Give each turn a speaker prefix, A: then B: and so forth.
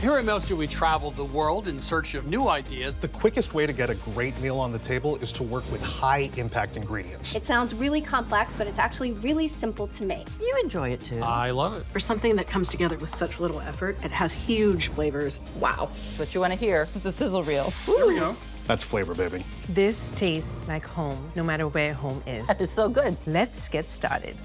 A: Here at Milk Street, we travel the world in search of new ideas.
B: The quickest way to get a great meal on the table is to work with high impact ingredients.
C: It sounds really complex, but it's actually really simple to make.
D: You enjoy it too.
A: I love it.
E: For something that comes together with such little effort, it has huge flavors.
F: Wow. What you want to hear is the sizzle reel.
A: Here we go.
B: That's flavor, baby.
G: This tastes like home, no matter where home is.
F: That is so good.
G: Let's get started.